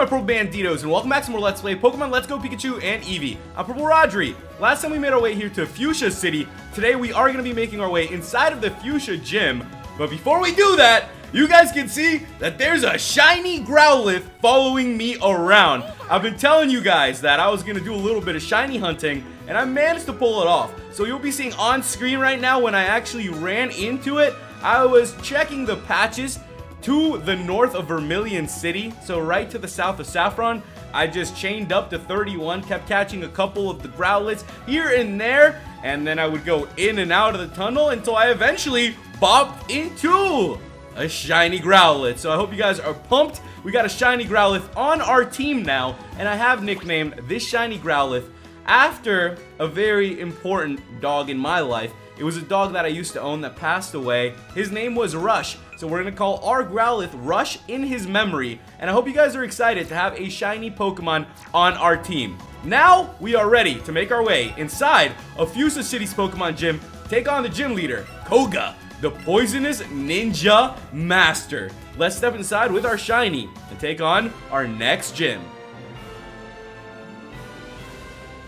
my Purple Banditos, and welcome back to more Let's Play Pokemon Let's Go Pikachu and Eevee. I'm Purple Rodri. Last time we made our way here to Fuchsia City, today we are going to be making our way inside of the Fuchsia Gym. But before we do that, you guys can see that there's a shiny Growlithe following me around. I've been telling you guys that I was going to do a little bit of shiny hunting, and I managed to pull it off. So you'll be seeing on screen right now when I actually ran into it, I was checking the patches to the north of Vermilion City, so right to the south of Saffron. I just chained up to 31, kept catching a couple of the Growlithes here and there, and then I would go in and out of the tunnel until I eventually bopped into a shiny Growlithe. So I hope you guys are pumped. We got a shiny Growlithe on our team now, and I have nicknamed this shiny Growlithe after a very important dog in my life. It was a dog that I used to own that passed away. His name was Rush. So we're going to call our Growlithe Rush in his memory. And I hope you guys are excited to have a shiny Pokemon on our team. Now, we are ready to make our way inside of Fuchsia City's Pokemon Gym, take on the gym leader, Koga, the Poisonous Ninja Master. Let's step inside with our shiny and take on our next gym.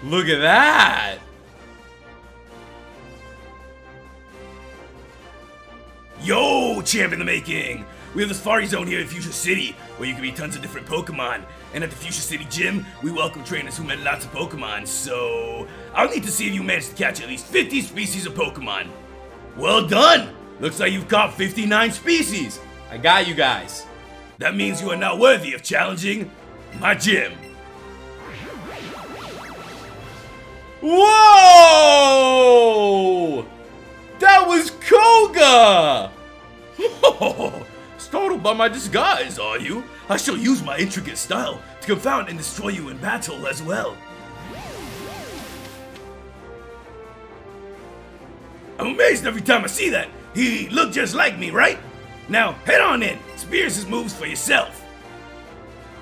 Look at that! Yo, champ in the making! We have the Safari Zone here in Fuchsia City, where you can meet tons of different Pokemon. And at the Fuchsia City Gym, we welcome trainers who met lots of Pokemon, so... I'll need to see if you managed to catch at least 50 species of Pokemon. Well done! Looks like you've caught 59 species! I got you guys. That means you are not worthy of challenging my gym. Whoa! That was Koga! Startled by my disguise, are you? I shall use my intricate style to confound and destroy you in battle as well. I'm amazed every time I see that. He looked just like me, right? Now, head on in. Experience his moves for yourself.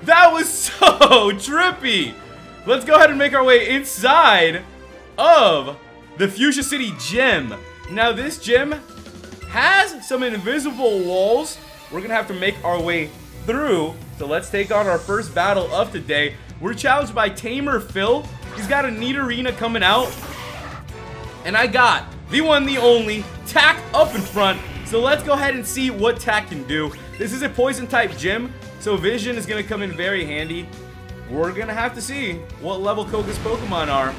That was so trippy! Let's go ahead and make our way inside of the Fuchsia City Gym. Now, this gym has some invisible walls we're to have to make our way through. So let's take on our first battle of today. We're challenged by Tamer Phil. He's got a Nidorina coming out. And I got the one, the only, Tack up in front. So let's go ahead and see what Tack can do. This is a poison type gym, so Vision is to come in very handy. We're to have to see what level Koga's Pokemon are.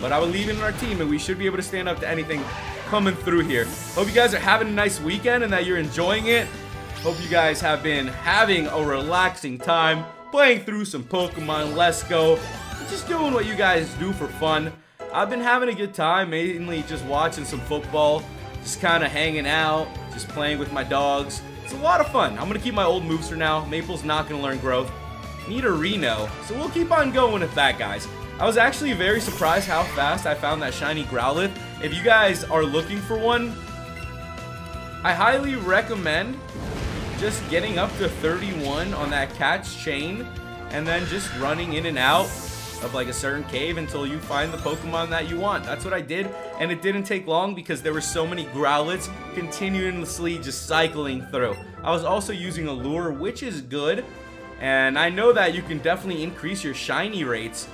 But I believe in our team, and we should be able to stand up to anything coming through here. Hope you guys are having a nice weekend and that you're enjoying it. Hope you guys have been having a relaxing time playing through some Pokemon Let's Go. Just doing what you guys do for fun. I've been having a good time, mainly just watching some football, just kind of hanging out, just playing with my dogs. It's a lot of fun. I'm going to keep my old moves for now. Maple's not going to learn growth. Nidorina, so we'll keep on going with that, guys. I was actually very surprised how fast I found that shiny Growlithe. If you guys are looking for one, I highly recommend just getting up to 31 on that catch chain and then just running in and out of like a certain cave until you find the Pokemon that you want. That's what I did, and it didn't take long because there were so many Growlithes continuously just cycling through. I was also using a lure, which is good, and I know that you can definitely increase your shiny rates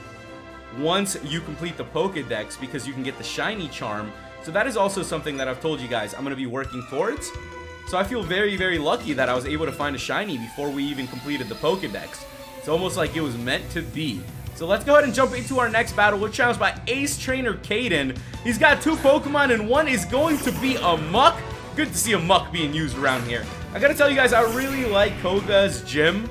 once you complete the Pokedex because you can get the shiny charm. So that is also something that I've told you guys I'm going to be working towards. So I feel very, very lucky that I was able to find a shiny before we even completed the Pokedex. It's almost like it was meant to be. So let's go ahead and jump into our next battle. We're challenged by Ace Trainer Caden. He's got two Pokemon and one is going to be a Muk. Good to see a Muk being used around here. I gotta tell you guys, I really like Koga's gym.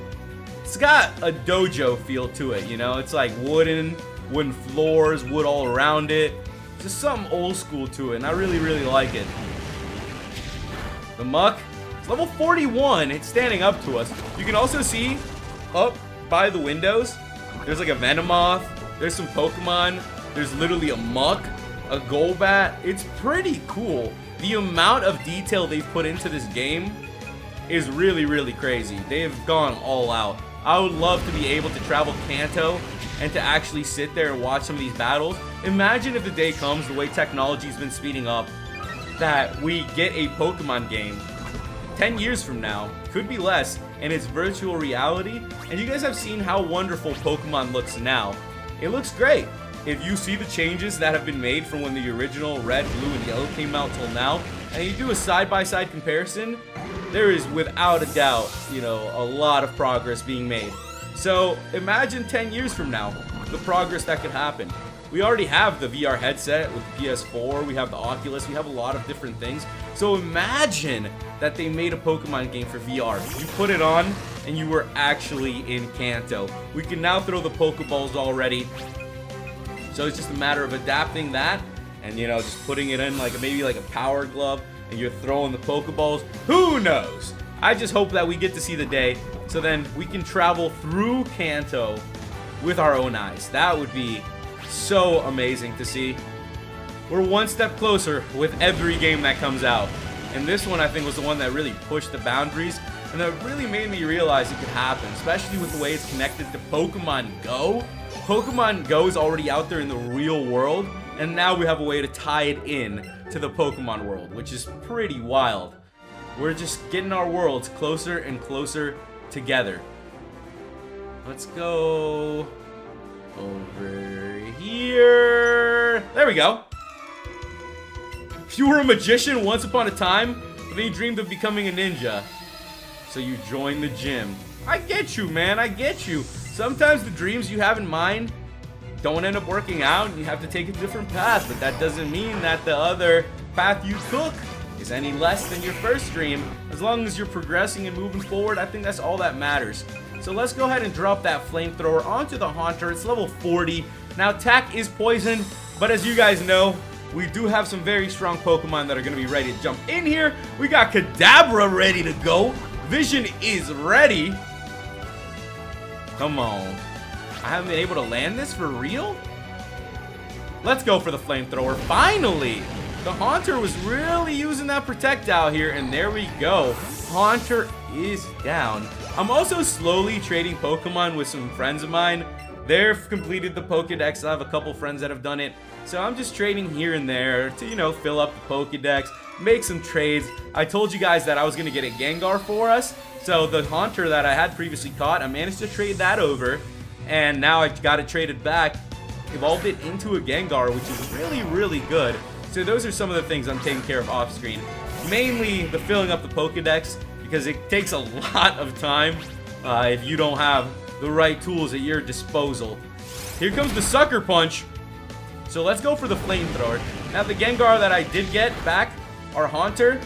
It's got a dojo feel to it, you know? It's like wooden, wooden floors, wood all around it. Just something old school to it, and I really, really like it. The Muk, it's level 41. It's standing up to us. You can also see up by the windows, there's like a Venomoth. There's some Pokemon. There's literally a Muk, a Golbat. It's pretty cool. The amount of detail they've put into this game is really, really crazy. They have gone all out. I would love to be able to travel Kanto and to actually sit there and watch some of these battles. Imagine if the day comes, the way technology's been speeding up, that we get a Pokemon game 10 years from now, could be less, and it's virtual reality, and you guys have seen how wonderful Pokemon looks now. It looks great. If you see the changes that have been made from when the original red, blue, and yellow came out till now, and you do a side-by-side -side comparison, there is without a doubt, you know, a lot of progress being made. So imagine 10 years from now, the progress that could happen. We already have the VR headset with the PS4, we have the Oculus, we have a lot of different things. So imagine that they made a Pokemon game for VR. You put it on, and you were actually in Kanto. We can now throw the Pokeballs already. So it's just a matter of adapting that, and you know, just putting it in like maybe like a power glove, and you're throwing the Pokeballs. Who knows? I just hope that we get to see the day, so then we can travel through Kanto with our own eyes. That would be so amazing to see. We're one step closer with every game that comes out. And this one I think was the one that really pushed the boundaries and that really made me realize it could happen, especially with the way it's connected to Pokemon Go. Pokemon Go is already out there in the real world, and now we have a way to tie it in to the Pokemon world, which is pretty wild. We're just getting our worlds closer and closer together. Let's go over here. There we go. If you were a magician once upon a time, but then you dreamed of becoming a ninja. So you joined the gym. I get you, man. I get you. Sometimes the dreams you have in mind don't end up working out and you have to take a different path, but that doesn't mean that the other path you took is any less than your first dream. As long as you're progressing and moving forward, I think that's all that matters. So let's go ahead and drop that flamethrower onto the Haunter. It's level 40. Now, Tack is poison, but as you guys know, we do have some very strong Pokemon that are going to be ready to jump in here. We got Kadabra ready to go. Vision is ready. Come on. I haven't been able to land this for real? Let's go for the flamethrower. Finally! The Haunter was really using that Protect out here, and there we go. Haunter is down. I'm also slowly trading Pokemon with some friends of mine. They've completed the Pokedex. I have a couple friends that have done it. So I'm just trading here and there to, you know, fill up the Pokedex, make some trades. I told you guys that I was going to get a Gengar for us. So the Haunter that I had previously caught, I managed to trade that over. And now I got it traded back, evolved it into a Gengar, which is really, really good. So those are some of the things I'm taking care of off screen. Mainly the filling up the Pokedex, because it takes a lot of time uh, if you don't have the right tools at your disposal. Here comes the Sucker Punch. So let's go for the Flamethrower. Now the Gengar that I did get back, our Haunter,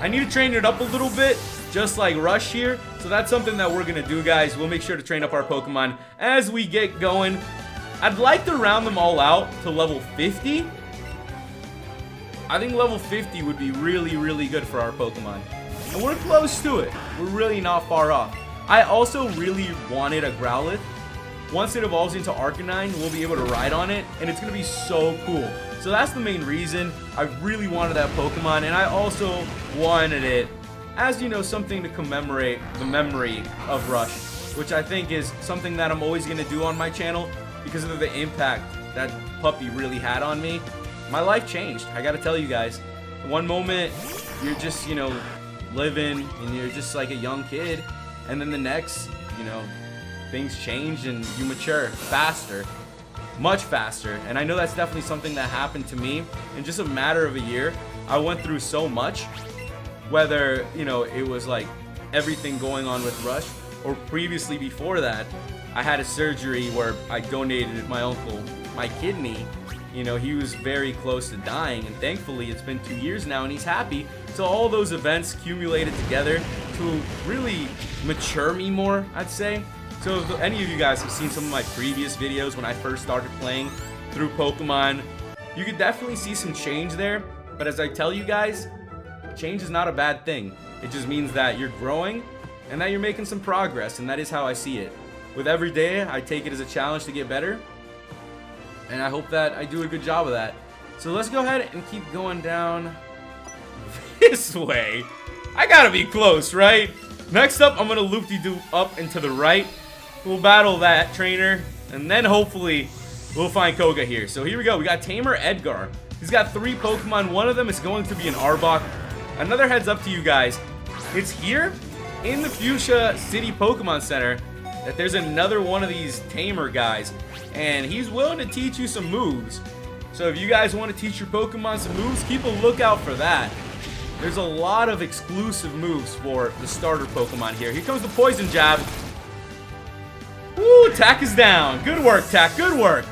I need to train it up a little bit, just like Rush here. So that's something that we're going to do, guys. We'll make sure to train up our Pokemon as we get going. I'd like to round them all out to level 50, I think level 50 would be really, really good for our Pokemon. And we're close to it. We're really not far off. I also really wanted a Growlithe. Once it evolves into Arcanine, we'll be able to ride on it, and it's going to be so cool. So that's the main reason I really wanted that Pokemon, and I also wanted it as, you know, something to commemorate the memory of Rush, which I think is something that I'm always going to do on my channel because of the impact that puppy really had on me my life changed. I gotta tell you guys. One moment, you're just, you know, living and you're just like a young kid. And then the next, you know, things change and you mature faster. Much faster. And I know that's definitely something that happened to me in just a matter of a year. I went through so much. Whether, you know, it was like everything going on with Rush or previously before that, I had a surgery where I donated my uncle my kidney you know, he was very close to dying, and thankfully it's been two years now and he's happy. So all those events accumulated together to really mature me more, I'd say. So if any of you guys have seen some of my previous videos when I first started playing through Pokemon, you could definitely see some change there. But as I tell you guys, change is not a bad thing. It just means that you're growing and that you're making some progress, and that is how I see it. With every day, I take it as a challenge to get better, and I hope that I do a good job of that. So let's go ahead and keep going down this way. I gotta be close, right? Next up, I'm gonna loop-de-doop up and to the right. We'll battle that trainer, and then hopefully we'll find Koga here. So here we go. We got Tamer Edgar. He's got three Pokemon. One of them is going to be an Arbok. Another heads up to you guys. It's here in the Fuchsia City Pokemon Center that there's another one of these tamer guys. And he's willing to teach you some moves. So if you guys want to teach your Pokemon some moves, keep a lookout for that. There's a lot of exclusive moves for the starter Pokemon here. Here comes the Poison Jab. Woo, Tack is down. Good work, Tack. Good work.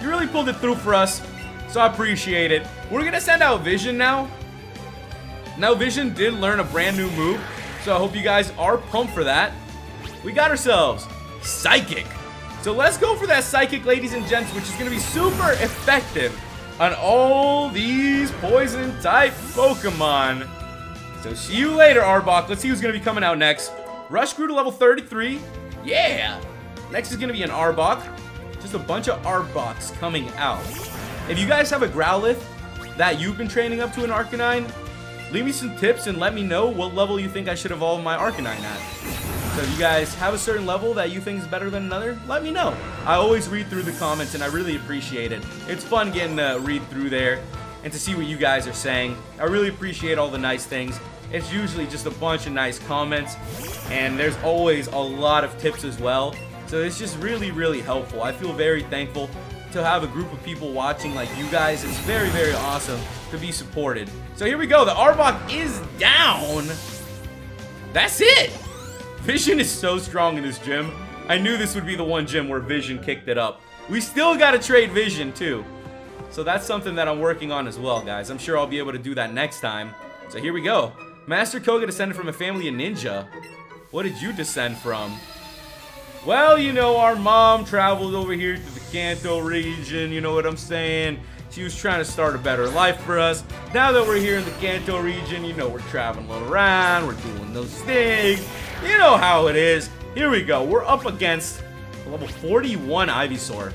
You really pulled it through for us, so I appreciate it. We're going to send out Vision now. Now, Vision did learn a brand new move, so I hope you guys are pumped for that. We got ourselves Psychic. So let's go for that Psychic, ladies and gents, which is going to be super effective on all these Poison-type Pokemon. So see you later, Arbok. Let's see who's going to be coming out next. Rush grew to level 33. Yeah. Next is going to be an Arbok. Just a bunch of Arboks coming out. If you guys have a Growlithe that you've been training up to an Arcanine, leave me some tips and let me know what level you think I should evolve my Arcanine at. So if you guys have a certain level that you think is better than another, let me know. I always read through the comments and I really appreciate it. It's fun getting to read through there and to see what you guys are saying. I really appreciate all the nice things. It's usually just a bunch of nice comments and there's always a lot of tips as well. So it's just really, really helpful. I feel very thankful to have a group of people watching like you guys. It's very, very awesome to be supported. So here we go. The Arbok is down. That's it. Vision is so strong in this gym. I knew this would be the one gym where Vision kicked it up. We still got to trade Vision too. So that's something that I'm working on as well, guys. I'm sure I'll be able to do that next time. So here we go. Master Koga descended from a family of ninja. What did you descend from? Well, you know, our mom traveled over here to the Kanto region, you know what I'm saying? She was trying to start a better life for us. Now that we're here in the Kanto region, you know, we're traveling around, we're doing those things. You know how it is. Here we go. We're up against level 41 Ivysaur.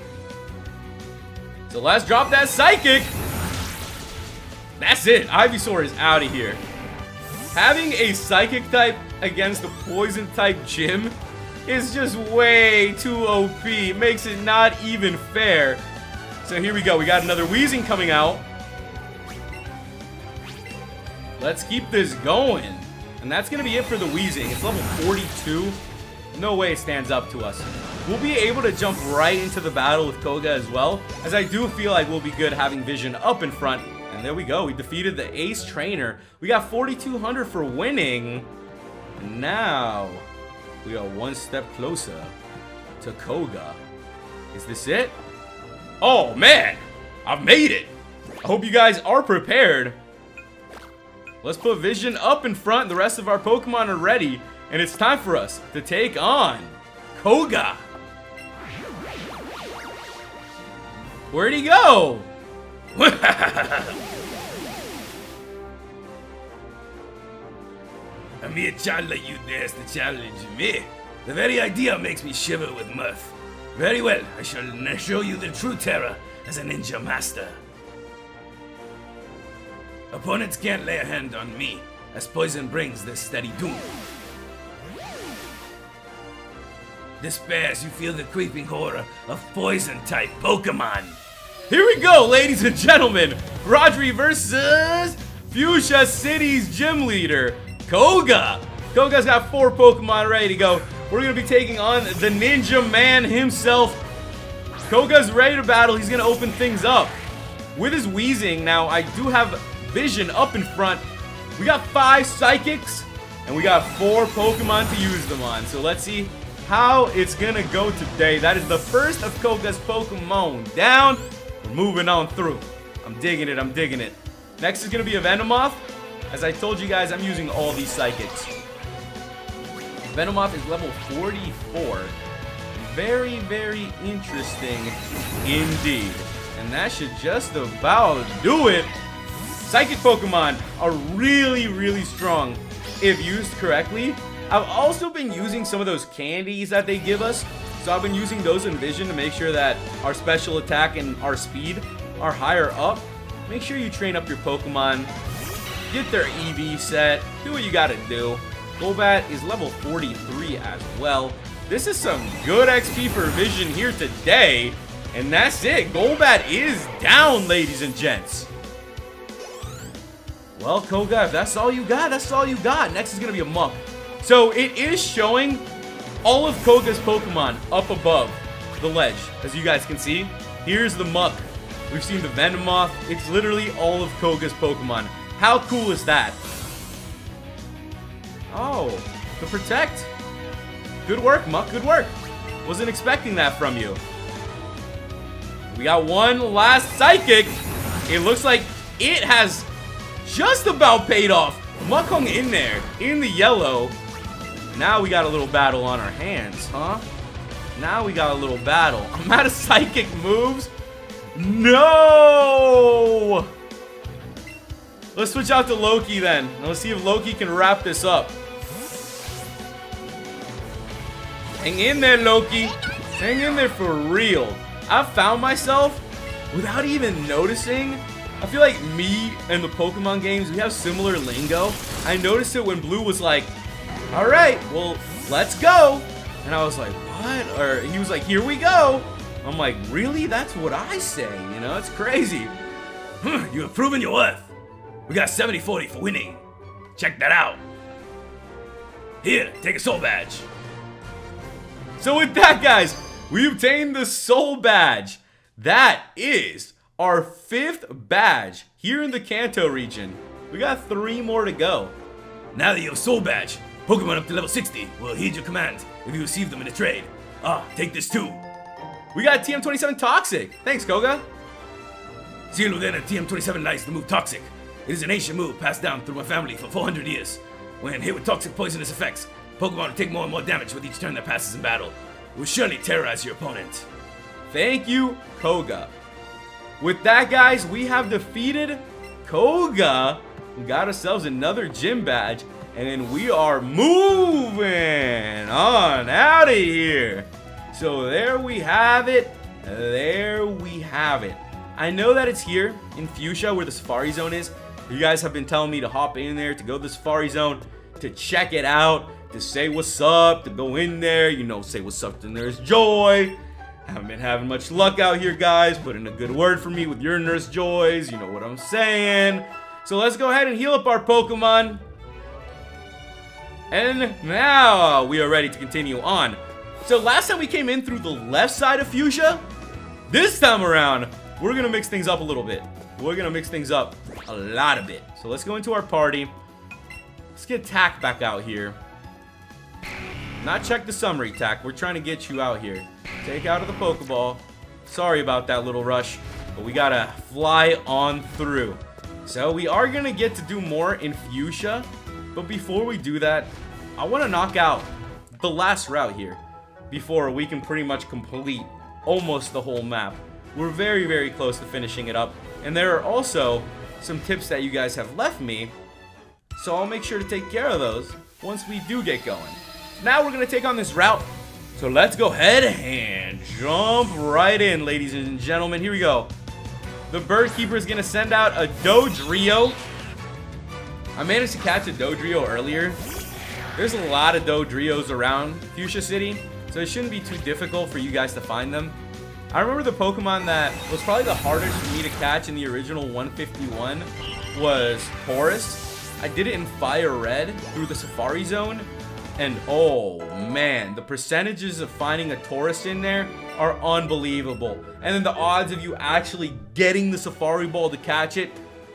So let's drop that Psychic. That's it. Ivysaur is out of here. Having a Psychic type against a Poison type gym is just way too OP. It makes it not even fair. So here we go. We got another Weezing coming out. Let's keep this going. And that's going to be it for the Weezing. It's level 42. No way it stands up to us. We'll be able to jump right into the battle with Koga as well, as I do feel like we'll be good having Vision up in front. And there we go. We defeated the Ace Trainer. We got 4,200 for winning. Now, we are one step closer to Koga. Is this it? Oh, man! I've made it! I hope you guys are prepared. Let's put Vision up in front. The rest of our Pokemon are ready. And it's time for us to take on Koga. Where'd he go? A mere child like you dares to challenge me. The very idea makes me shiver with mirth. Very well, I shall show you the true terror as a ninja master. Opponents can't lay a hand on me, as poison brings this steady doom. Despair as you feel the creeping horror of poison-type Pokemon. Here we go, ladies and gentlemen. Rodri versus Fuchsia City's gym leader, Koga. Koga's got four Pokemon ready to go. We're going to be taking on the Ninja Man himself. Koga's ready to battle. He's going to open things up. With his Weezing, now I do have Vision up in front. We got five Psychics, and we got four Pokemon to use them on. So let's see how it's to go today. That is the first of Koga's Pokemon down. We're moving on through. I'm digging it. I'm digging it. Next is to be a Venomoth. As I told you guys, I'm using all these Psychics. Venomoth is level 44. Very, very interesting indeed. And that should just about do it. Psychic Pokemon are really, really strong if used correctly. I've also been using some of those candies that they give us. So I've been using those in Vision to make sure that our special attack and our speed are higher up. Make sure you train up your Pokemon. Get their EV set. Do what you gotta do. Golbat is level 43 as well. This is some good XP for Vision here today. And that's it. Golbat is down, ladies and gents. Well, Koga, if that's all you got, that's all you got. Next is going to be a Muk. So it is showing all of Koga's Pokemon up above the ledge, as you guys can see. Here's the Muk. We've seen the Venomoth. It's literally all of Koga's Pokemon. How cool is that? Oh, the Protect. Good work, Muk. Good work. Wasn't expecting that from you. We got one last Psychic. It looks like it has just about paid off. Muk hung in there, in the yellow. Now we got a little battle on our hands, huh? Now we got a little battle. I'm out of Psychic moves. No! Let's switch out to Loki then. Let's see if Loki can wrap this up. Hang in there, Loki. Hang in there for real. I've found myself, without even noticing, I feel like me and the Pokemon games, we have similar lingo. I noticed it when Blue was like, alright, well, let's go. And I was like, what? Or he was like, here we go. I'm like, really? That's what I say, you know? It's crazy. you have proven your worth. We got 70-40 for winning. Check that out. Here, take a soul badge. So with that, guys, we obtained the soul badge. That is our fifth badge here in the Kanto region. We got three more to go. Now that you have soul badge, Pokemon up to level 60 will heed your command if you receive them in a trade. Ah, take this too. We got TM27 Toxic. Thanks, Koga. Seal within a TM27 likes the move Toxic. It is an ancient move passed down through my family for 400 years. When hit with toxic poisonous effects, Pokemon will take more and more damage with each turn that passes in battle. It will surely terrorize your opponent. Thank you, Koga. With that, guys, we have defeated Koga. We got ourselves another gym badge. And then we are moving on out of here. So there we have it. There we have it. I know that it's here in Fuchsia where the Safari Zone is. You guys have been telling me to hop in there, to go to the Safari Zone, to check it out to say what's up, to go in there, you know, say what's up to Nurse Joy. Haven't been having much luck out here, guys. Put in a good word for me with your Nurse Joys. You know what I'm saying. So let's go ahead and heal up our Pokemon. And now we are ready to continue on. So last time we came in through the left side of Fuchsia. This time around, we're going to mix things up a little bit. We're going to mix things up a lot of bit. So let's go into our party. Let's get Tack back out here. Not check the summary, Tack. We're trying to get you out here. Take out of the Pokeball. Sorry about that little rush, but we gotta fly on through. So we are gonna get to do more in Fuchsia, but before we do that, I wanna knock out the last route here before we can pretty much complete almost the whole map. We're very, very close to finishing it up, and there are also some tips that you guys have left me, so I'll make sure to take care of those once we do get going. Now we're going to take on this route. So let's go ahead and jump right in, ladies and gentlemen. Here we go. The Bird Keeper is going to send out a Dodrio. I managed to catch a Dodrio earlier. There's a lot of Dodrios around Fuchsia City, so it shouldn't be too difficult for you guys to find them. I remember the Pokemon that was probably the hardest for me to catch in the original 151 was Tauros. I did it in Fire Red through the Safari Zone, and oh man, the percentages of finding a Tauros in there are unbelievable. And then the odds of you actually getting the Safari Ball to catch it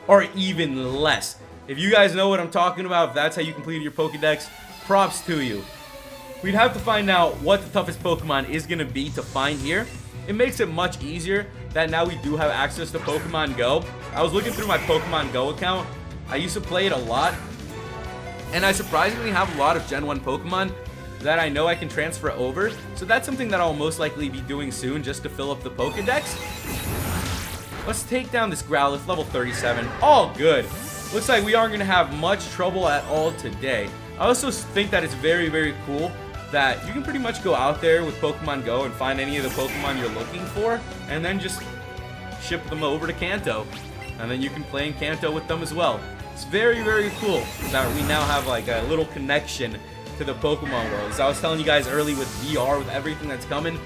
are even less. If you guys know what I'm talking about, if that's how you completed your Pokedex, props to you. We'd have to find out what the toughest Pokemon is going to be to find here. It makes it much easier that now we do have access to Pokemon Go. I was looking through my Pokemon Go account. I used to play it a lot, and I surprisingly have a lot of Gen 1 Pokemon that I know I can transfer over. So that's something that I'll most likely be doing soon just to fill up the Pokedex. Let's take down this Growlithe, level 37. All good. Looks like we aren't going to have much trouble at all today. I also think that it's very, very cool that you can pretty much go out there with Pokemon Go and find any of the Pokemon you're looking for, and then just ship them over to Kanto. And then you can play in Kanto with them as well. It's very, very cool that we now have like a little connection to the Pokemon world. I was telling you guys early with VR, with everything that's coming,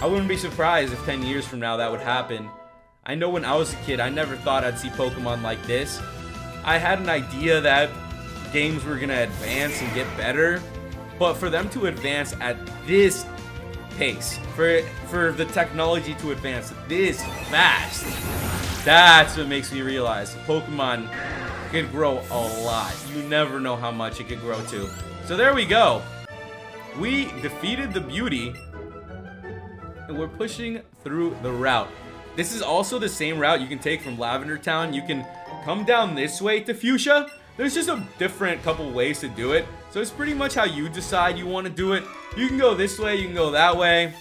I wouldn't be surprised if 10 years from now that would happen. I know when I was a kid, I never thought I'd see Pokemon like this. I had an idea that games were gonna advance and get better, but for them to advance at this pace, for for the technology to advance this fast, that's what makes me realize Pokemon could grow a lot. You never know how much it could grow to. So there we go. We defeated the beauty and we're pushing through the route. This is also the same route you can take from Lavender Town. You can come down this way to Fuchsia. There's just a different couple ways to do it. So it's pretty much how you decide you want to do it. You can go this way, you can go that way.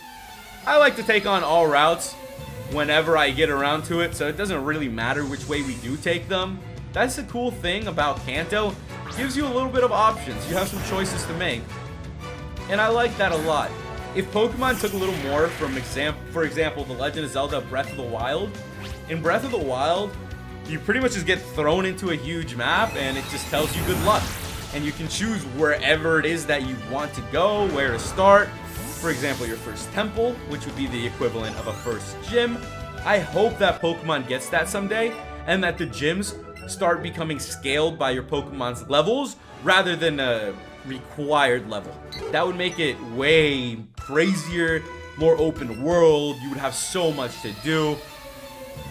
I like to take on all routes whenever I get around to it, so it doesn't really matter which way we do take them. That's the cool thing about Kanto. Gives you a little bit of options. You have some choices to make. And I like that a lot. If Pokemon took a little more from exam for example, The Legend of Zelda Breath of the Wild, in Breath of the Wild, you pretty much just get thrown into a huge map and it just tells you good luck. And you can choose wherever it is that you want to go, where to start. For example, your first temple, which would be the equivalent of a first gym. I hope that Pokemon gets that someday and that the gyms start becoming scaled by your Pokemon's levels rather than a required level. That would make it way crazier, more open world. You would have so much to do.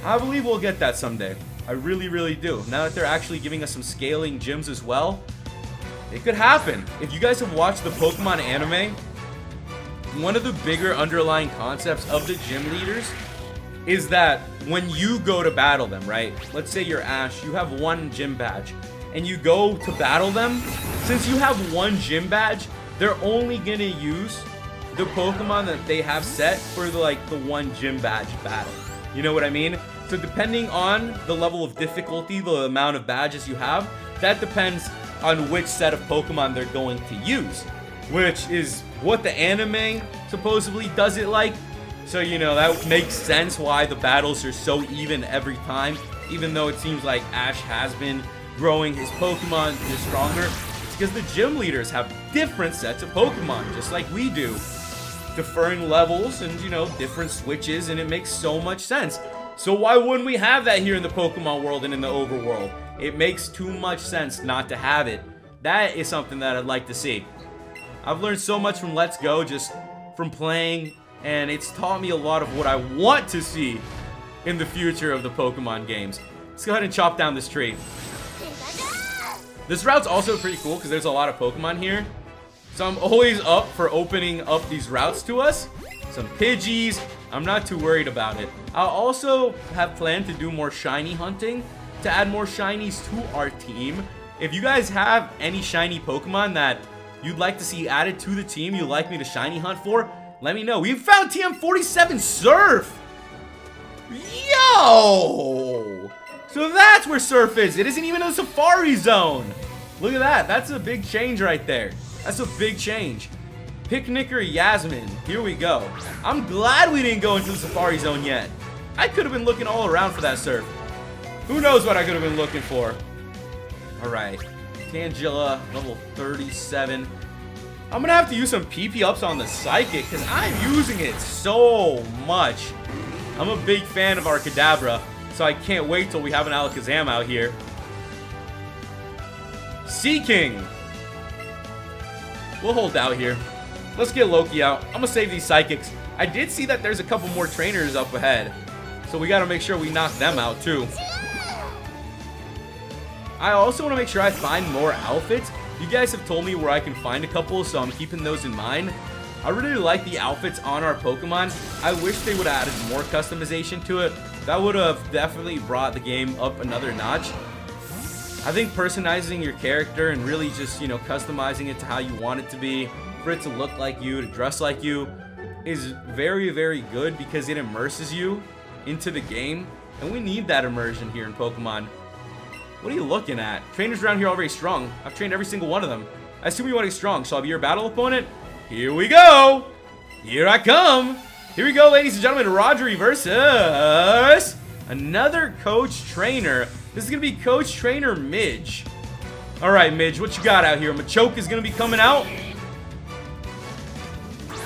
I believe we'll get that someday. I really, really do. Now that they're actually giving us some scaling gyms as well, it could happen. If you guys have watched the Pokemon anime, one of the bigger underlying concepts of the gym leaders is that when you go to battle them, right? Let's say you're Ash, you have one gym badge, and you go to battle them, since you have one gym badge, they're only gonna use the Pokemon that they have set for the, like the one gym badge battle. You know what I mean? So depending on the level of difficulty, the amount of badges you have, that depends on which set of Pokemon they're going to use. Which is what the anime supposedly does it like. So, you know, that makes sense why the battles are so even every time. Even though it seems like Ash has been growing his Pokemon stronger. It's because the gym leaders have different sets of Pokemon, just like we do. Differing levels and, you know, different switches, and it makes so much sense. So why wouldn't we have that here in the Pokemon world and in the overworld? It makes too much sense not to have it. That is something that I'd like to see. I've learned so much from Let's Go just from playing, and it's taught me a lot of what I want to see in the future of the Pokemon games. Let's go ahead and chop down this tree. This route's also pretty cool because there's a lot of Pokemon here. So I'm always up for opening up these routes to us. Some Pidgeys. I'm not too worried about it. I'll also have planned to do more shiny hunting to add more shinies to our team. If you guys have any shiny Pokemon that you'd like to see added to the team you'd like me to shiny hunt for, let me know. We found TM47 Surf! Yo! So that's where Surf is. It isn't even a Safari Zone. Look at that. That's a big change right there. That's a big change. Picnicker Yasmin. Here we go. I'm glad we didn't go into the Safari Zone yet. I could have been looking all around for that Surf. Who knows what I could have been looking for. Alright. Tangela, level 37. I'm gonna have to use some PP ups on the Psychic because I'm using it so much. I'm a big fan of our Kadabra, so I can't wait till we have an Alakazam out here. Seaking. We'll hold out here. Let's get Loki out. I'm gonna save these Psychics. I did see that there's a couple more trainers up ahead. So we gotta make sure we knock them out too. I also want to make sure I find more outfits. You guys have told me where I can find a couple, so I'm keeping those in mind. I really like the outfits on our Pokemon. I wish they would have added more customization to it. That would have definitely brought the game up another notch. I think personalizing your character and really just, you know, customizing it to how you want it to be, for it to look like you, to dress like you, is very, very good because it immerses you into the game. And we need that immersion here in Pokemon. What are you looking at? Trainers around here are very strong. I've trained every single one of them. I assume you want to be strong, so I'll be your battle opponent. Here we go! Here I come! Here we go, ladies and gentlemen. Rodri versus another coach trainer. This is going to be coach trainer Midge. All right, Midge, what you got out here? Machoke is going to be coming out.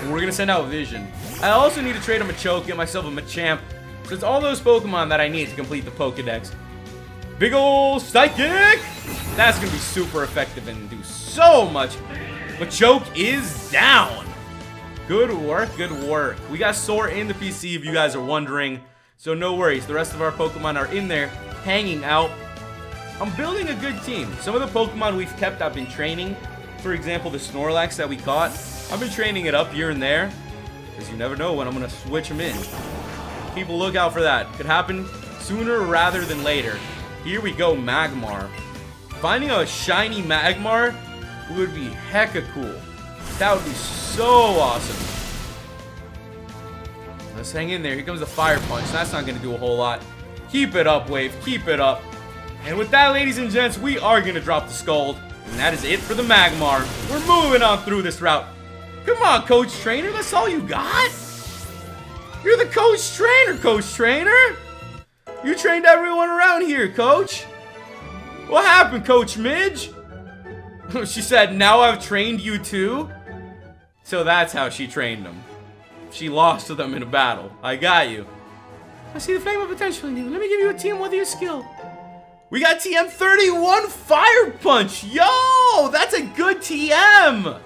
And we're going to send out Vision. I also need to trade a Machoke, get myself a Machamp. So it's all those Pokemon that I need to complete the Pokedex. Big ol' Psychic! That's gonna be super effective and do so much. But is down. Good work, good work. We got Soar in the PC if you guys are wondering. So no worries, the rest of our Pokemon are in there, hanging out. I'm building a good team. Some of the Pokemon we've kept I've been training. For example, the Snorlax that we caught. I've been training it up here and there. Because you never know when I'm going to switch them in. People look out for that. Could happen sooner rather than later. Here we go, Magmar. Finding a shiny Magmar would be hecka cool. That would be so awesome. Let's hang in there. Here comes the Fire Punch. That's not going to do a whole lot. Keep it up, Wave. Keep it up. And with that, ladies and gents, we are going to drop the Scald. And that is it for the Magmar. We're moving on through this route. Come on, Coach Trainer. That's all you got? You're the Coach Trainer, Coach Trainer. You trained everyone around here, Coach. What happened, Coach Midge? she said, now I've trained you too? So that's how she trained them. She lost to them in a battle. I got you. I see the flame of potential in you. Let me give you a TM with your skill. We got TM31 Fire Punch. Yo, that's a good TM.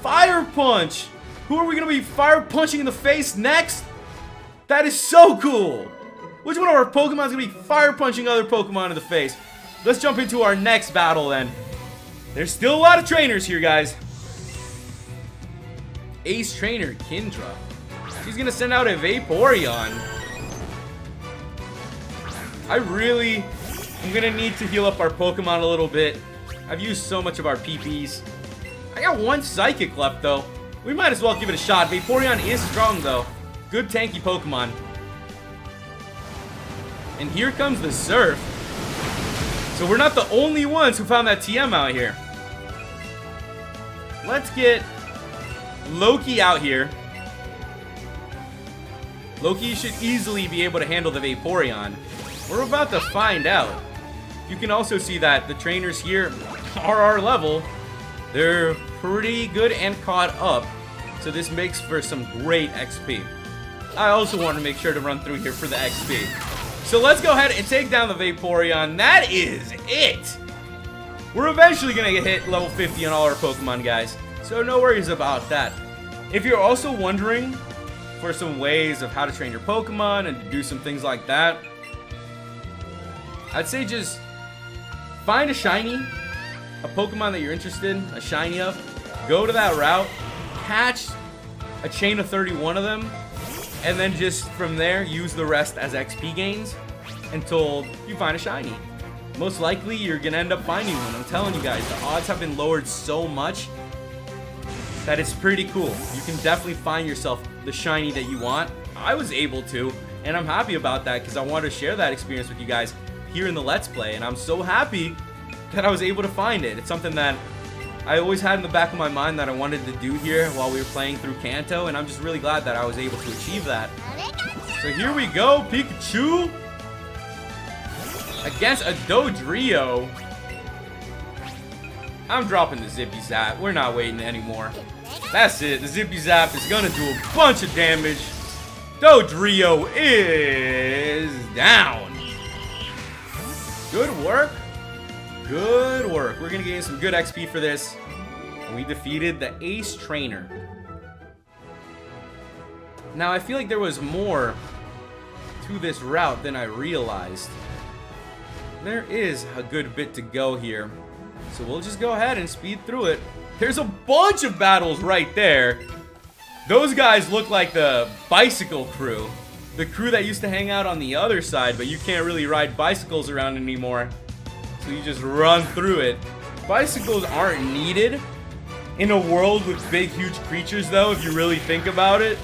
Fire Punch. Who are we going to be fire punching in the face next? That is so cool. Which one of our Pokemon is going to be fire punching other Pokemon in the face? Let's jump into our next battle then. There's still a lot of trainers here, guys. Ace Trainer, Kindra. She's going to send out a Vaporeon. I really am going to need to heal up our Pokemon a little bit. I've used so much of our PPs. I got one Psychic left, though. We might as well give it a shot. Vaporeon is strong, though. Good tanky Pokemon. And here comes the Surf. So we're not the only ones who found that TM out here. Let's get Loki out here. Loki should easily be able to handle the Vaporeon. We're about to find out. You can also see that the trainers here are our level. They're pretty good and caught up. So this makes for some great XP. I also want to make sure to run through here for the XP. So let's go ahead and take down the Vaporeon. That is it. We're eventually going to get hit level 50 on all our Pokemon, guys. So no worries about that. If you're also wondering for some ways of how to train your Pokemon and do some things like that, I'd say just find a shiny, a Pokemon that you're interested in, a shiny of, go to that route, catch a chain of 31 of them, and then just from there, use the rest as XP gains until you find a shiny. Most likely, you're gonna end up finding one. I'm telling you guys, the odds have been lowered so much that it's pretty cool. You can definitely find yourself the shiny that you want. I was able to, and I'm happy about that because I wanted to share that experience with you guys here in the Let's Play, and I'm so happy that I was able to find it. It's something that I always had in the back of my mind that I wanted to do here while we were playing through Kanto, and I'm just really glad that I was able to achieve that. So here we go, Pikachu against a Dodrio. I'm dropping the Zippy Zap. We're not waiting anymore. That's it. The Zippy Zap is going to do a bunch of damage. Dodrio is down. Good work. Good work. We're going to gain some good XP for this. We defeated the Ace Trainer. Now, I feel like there was more to this route than I realized. There is a good bit to go here. So we'll just go ahead and speed through it. There's a bunch of battles right there. Those guys look like the bicycle crew. The crew that used to hang out on the other side, but you can't really ride bicycles around anymore. So you just run through it. Bicycles aren't needed in a world with big, huge creatures, though, if you really think about it.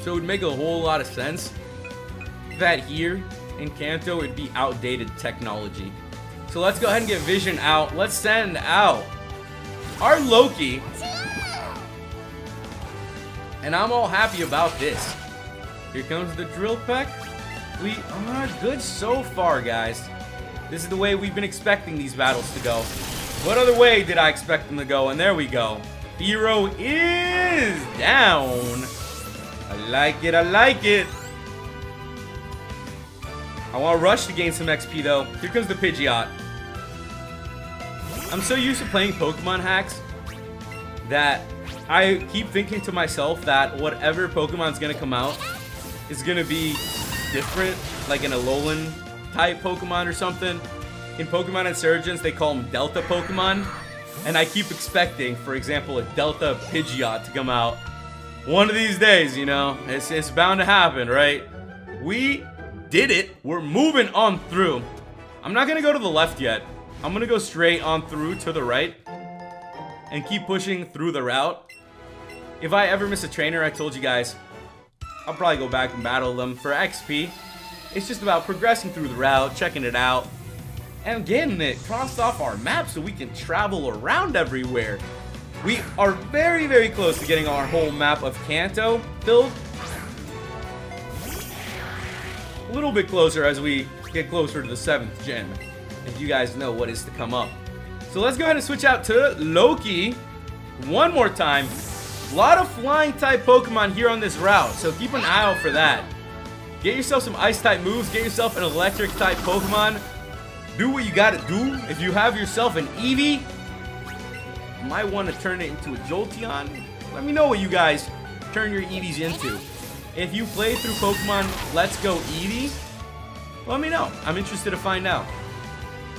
So it would make a whole lot of sense that here in Kanto it'd be outdated technology. So let's go ahead and get Vision out. Let's send out our Loki. And I'm all happy about this. Here comes the Drill Peck. We are good so far, guys. This is the way we've been expecting these battles to go. What other way did I expect them to go? And there we go. Hero is down. I like it, I like it. I want to rush to gain some XP though. Here comes the Pidgeot. I'm so used to playing Pokemon hacks that I keep thinking to myself that whatever Pokemon's gonna come out is gonna be different, like an Alolan type Pokemon or something. In Pokemon Insurgence, they call them Delta Pokemon. And I keep expecting, for example, a Delta Pidgeot to come out. One of these days, you know, it's, it's bound to happen, right? We did it. We're moving on through. I'm not gonna go to the left yet. I'm gonna go straight on through to the right and keep pushing through the route. If I ever miss a trainer, I told you guys, I'll probably go back and battle them for XP. It's just about progressing through the route, checking it out, and getting it crossed off our map so we can travel around everywhere. We are very, very close to getting our whole map of Kanto filled. A little bit closer as we get closer to the 7th gen, if you guys know what is to come up. So let's go ahead and switch out to Loki one more time. A lot of flying type Pokemon here on this route, so keep an eye out for that. Get yourself some ice type moves, get yourself an electric type Pokemon. Do what you gotta do. If you have yourself an Eevee, you might want to turn it into a Jolteon. Let me know what you guys turn your Eevees into. If you play through Pokemon Let's Go Eevee, let me know. I'm interested to find out.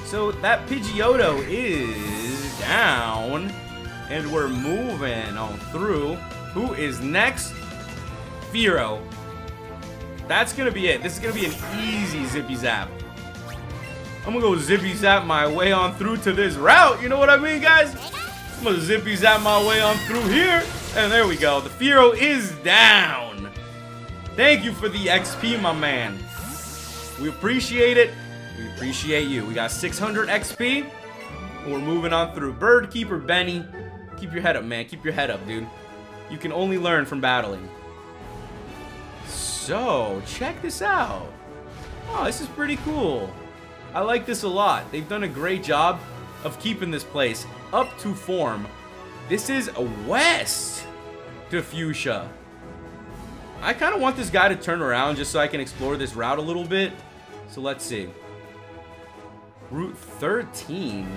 So that Pidgeotto is down. And we're moving on through. Who is next? Fearow. That's gonna be it. This is gonna be an easy zippy zap. I'm gonna go zippy zap my way on through to this route. You know what I mean, guys? I'm gonna zippy zap my way on through here. And there we go. The Fearow is down. Thank you for the XP, my man. We appreciate it. We appreciate you. We got 600 XP. We're moving on through Bird Keeper Benny. Keep your head up, man. Keep your head up, dude. You can only learn from battling. So, check this out. Oh, this is pretty cool. I like this a lot. They've done a great job of keeping this place up to form. This is a west to Fuchsia. I kind of want this guy to turn around just so I can explore this route a little bit. So let's see. Route 13.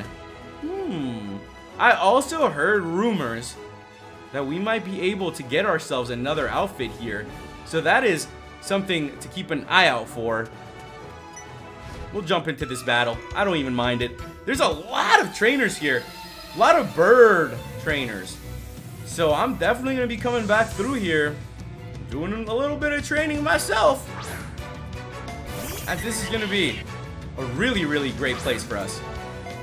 Hmm. I also heard rumors that we might be able to get ourselves another outfit here. So that is something to keep an eye out for. We'll jump into this battle. I don't even mind it. There's a lot of trainers here. A lot of bird trainers. So I'm definitely going to be coming back through here. Doing a little bit of training myself. And this is going to be a really, really great place for us.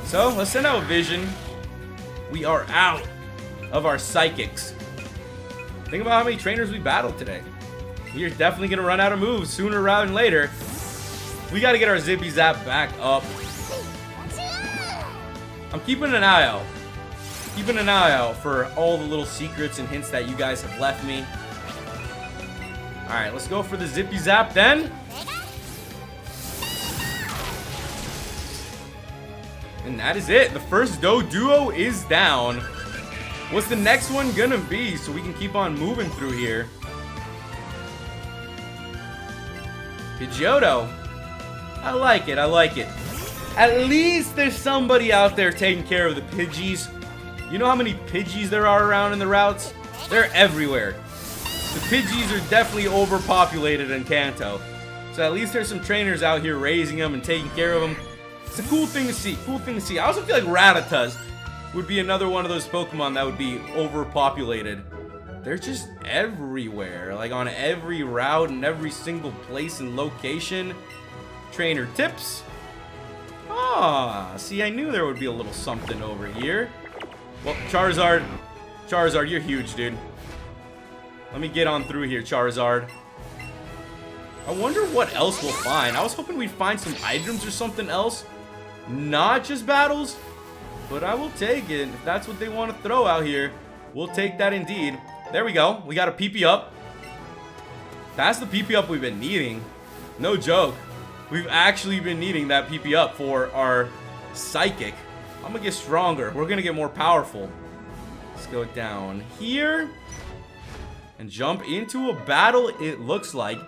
So let's send out a Vision we are out of our psychics. Think about how many trainers we battled today. We are definitely going to run out of moves sooner rather than later. We got to get our Zippy Zap back up. I'm keeping an eye out. Keeping an eye out for all the little secrets and hints that you guys have left me. Alright, let's go for the Zippy Zap then. And that is it. The first Doduo is down. What's the next one gonna be so we can keep on moving through here? Pidgeotto. I like it, I like it. At least there's somebody out there taking care of the Pidgeys. You know how many Pidgeys there are around in the routes? They're everywhere. The Pidgeys are definitely overpopulated in Kanto. So at least there's some trainers out here raising them and taking care of them. It's a cool thing to see. Cool thing to see. I also feel like Rattatas would be another one of those Pokemon that would be overpopulated. They're just everywhere. Like on every route and every single place and location. Trainer tips. Ah, see, I knew there would be a little something over here. Well, Charizard. Charizard, you're huge, dude. Let me get on through here, Charizard. I wonder what else we'll find. I was hoping we'd find some items or something else not just battles, but I will take it. If that's what they want to throw out here, we'll take that indeed. There we go. We got a PP up. That's the PP up we've been needing. No joke. We've actually been needing that PP up for our Psychic. I'm going to get stronger. We're going to get more powerful. Let's go down here. And jump into a battle, it looks like.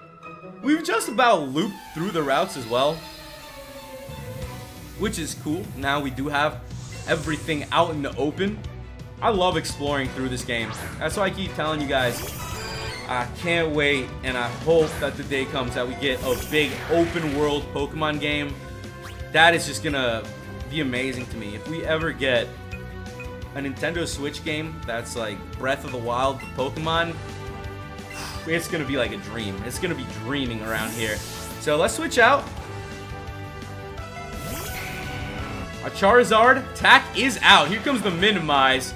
we've just about looped through the routes as well. Which is cool. Now we do have everything out in the open. I love exploring through this game. That's why I keep telling you guys, I can't wait and I hope that the day comes that we get a big open world Pokemon game. That is just gonna be amazing to me. If we ever get a Nintendo Switch game that's like Breath of the Wild, the Pokemon, it's gonna be like a dream. It's gonna be dreaming around here. So let's switch out. A Charizard attack is out. Here comes the minimize.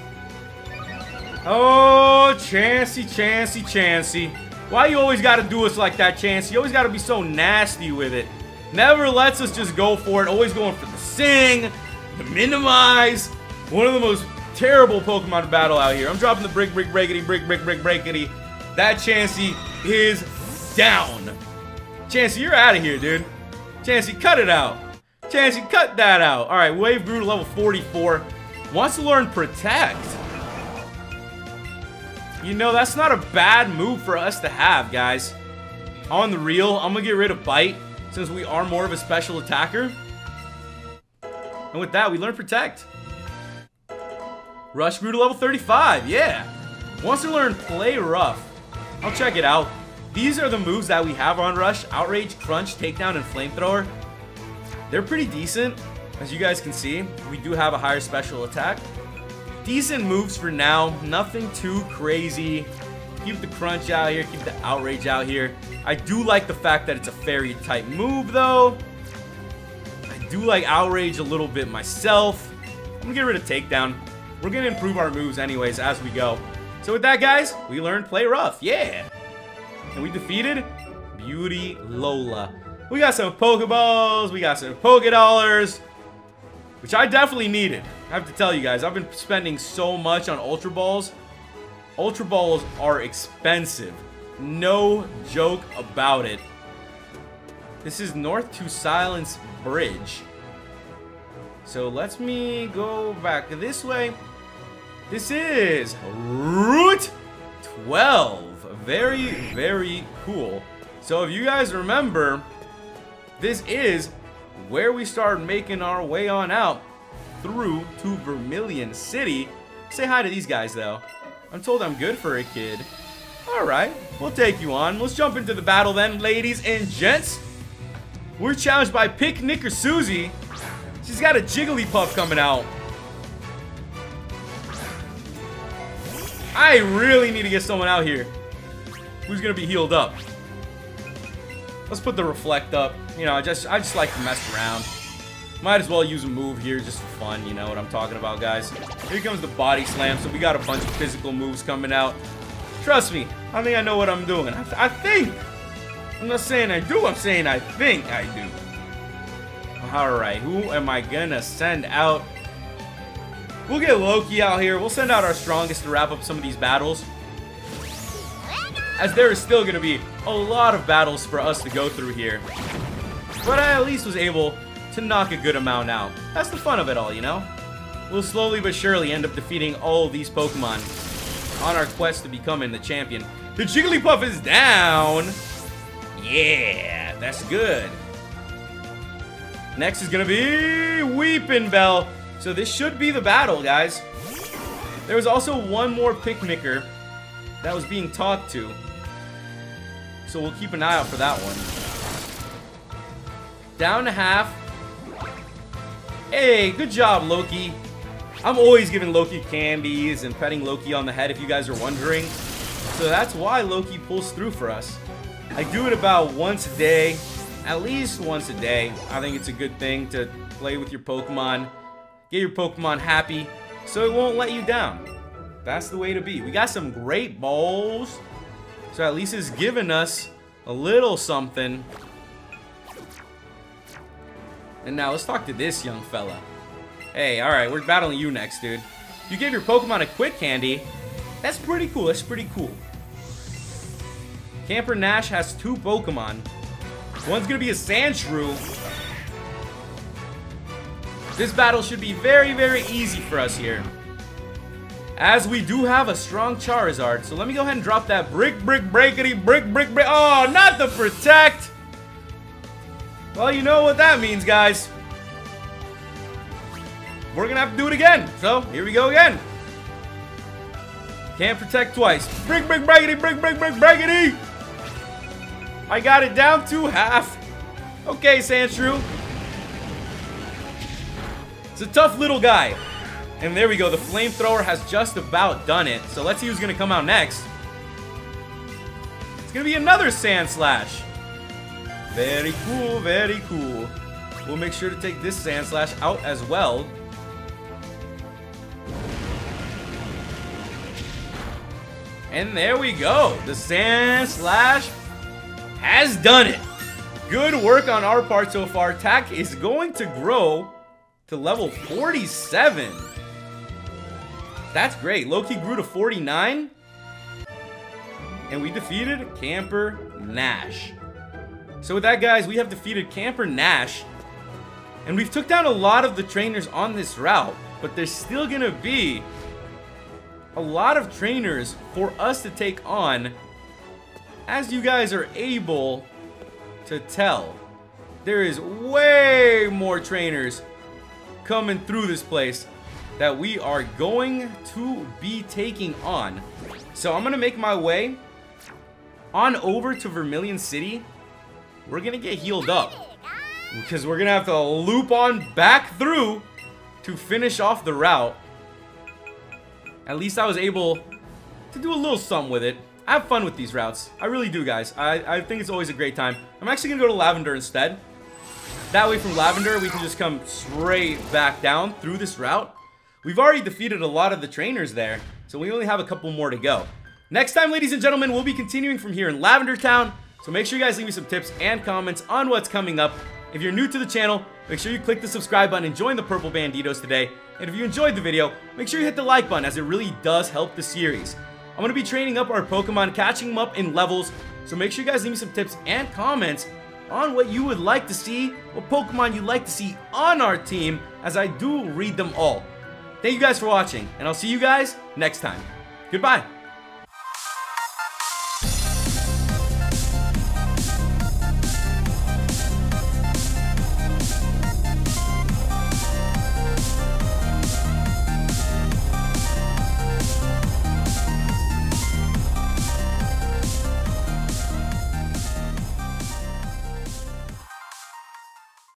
Oh, Chansey, Chansey, Chansey. Why you always gotta do us like that, Chansey? You always gotta be so nasty with it. Never lets us just go for it. Always going for the sing, the minimize. One of the most terrible Pokemon battle out here. I'm dropping the brick, brick, breakity, brick, brick, brick, breakity. That Chansey is down. Chansey, you're out of here, dude. Chansey, cut it out. Chansey, cut that out. All right, Wave grew to level 44. Wants to learn Protect. You know, that's not a bad move for us to have, guys. On the real, I'm going to get rid of Bite since we are more of a special attacker. And with that, we learn Protect. Rush grew to level 35, yeah. Wants to learn Play Rough. I'll check it out. These are the moves that we have on Rush. Outrage, Crunch, Takedown, and Flamethrower. They're pretty decent. As you guys can see, we do have a higher special attack. Decent moves for now. Nothing too crazy. Keep the Crunch out here. Keep the Outrage out here. I do like the fact that it's a Fairy type move, though. I do like Outrage a little bit myself. I'm going to get rid of Takedown. We're going to improve our moves anyways as we go. So with that, guys, we learned Play Rough. Yeah. And we defeated Beauty Lola. We got some Pokeballs. We got some Pokedollars. Which I definitely needed. I have to tell you guys, I've been spending so much on Ultra Balls. Ultra Balls are expensive. No joke about it. This is North to Silence Bridge. So let me go back this way. This is Route 12. Very, very cool. So if you guys remember, this is where we start making our way on out through to Vermilion City. Say hi to these guys, though. I'm told I'm good for a kid. Alright, we'll take you on. Let's jump into the battle then, ladies and gents. We're challenged by Picnicker Susie. She's got a Jigglypuff coming out. I really need to get someone out here who's gonna be healed up. Let's put the reflect up. You know, I just I just like to mess around. Might as well use a move here just for fun, you know what I'm talking about, guys. Here comes the body slam, so we got a bunch of physical moves coming out. Trust me, I think I know what I'm doing. I, th I think. I'm not saying I do, I'm saying I think I do. Alright, who am I gonna send out? We'll get Loki out here. We'll send out our strongest to wrap up some of these battles. As there is still going to be a lot of battles for us to go through here. But I at least was able to knock a good amount out. That's the fun of it all, you know? We'll slowly but surely end up defeating all these Pokemon on our quest to becoming the champion. The Jigglypuff is down! Yeah, that's good. Next is gonna be Weepinbell. So this should be the battle, guys. There was also one more Picnicker that was being talked to. So we'll keep an eye out for that one. Down to half. Hey, good job, Loki. I'm always giving Loki candies and petting Loki on the head if you guys are wondering. So that's why Loki pulls through for us. I do it about once a day, at least once a day. I think it's a good thing to play with your Pokemon, get your Pokemon happy, so it won't let you down. That's the way to be. We got some great balls. So at least it's giving us a little something. And now let's talk to this young fella. Hey, alright, we're battling you next, dude. You gave your Pokemon a quick candy. That's pretty cool. That's pretty cool. Camper Nash has two Pokemon. One's gonna be a Sandshrew. This battle should be very, very easy for us here. As we do have a strong Charizard, so let me go ahead and drop that brick, brick, breakity, brick, brick, brick. Oh, not the protect! Well, you know what that means, guys. We're gonna have to do it again. So, here we go again. Can't protect twice. Brick, brick, breakity, brick, brick, brick, breakity! I got it down to half. Okay, Sandshrew. It's a tough little guy. And there we go. The flamethrower has just about done it. So let's see who's going to come out next. It's going to be another Sandslash. Very cool, very cool. We'll make sure to take this Sandslash out as well. And there we go. The Sandslash has done it. Good work on our part so far. Tack is going to grow to level 47. That's great. Loki grew to 49. And we defeated Camper Nash. So with that, guys, we have defeated Camper Nash. And we've took down a lot of the trainers on this route. But there's still going to be a lot of trainers for us to take on as you guys are able to tell, there is way more trainers coming through this place that we are going to be taking on. So I'm going to make my way on over to Vermilion City. We're to get healed up because we're to have to loop on back through to finish off the route. At least I was able to do a little something with it. I have fun with these routes. I really do, guys. I, I think it's always a great time. I'm actually to go to Lavender instead. That way from Lavender, we can just come straight back down through this route. We've already defeated a lot of the trainers there, so we only have a couple more to go. Next time, ladies and gentlemen, we'll be continuing from here in Lavender Town, so make sure you guys leave me some tips and comments on what's coming up. If you're new to the channel, make sure you click the subscribe button and join the Purple Banditos today. And if you enjoyed the video, make sure you hit the like button as it really does help the series. I'm going to be training up our Pokemon, catching them up in levels, so make sure you guys leave me some tips and comments on what you would like to see, what Pokemon you'd like to see on our team, as I do read them all. Thank you guys for watching, and I'll see you guys next time. Goodbye.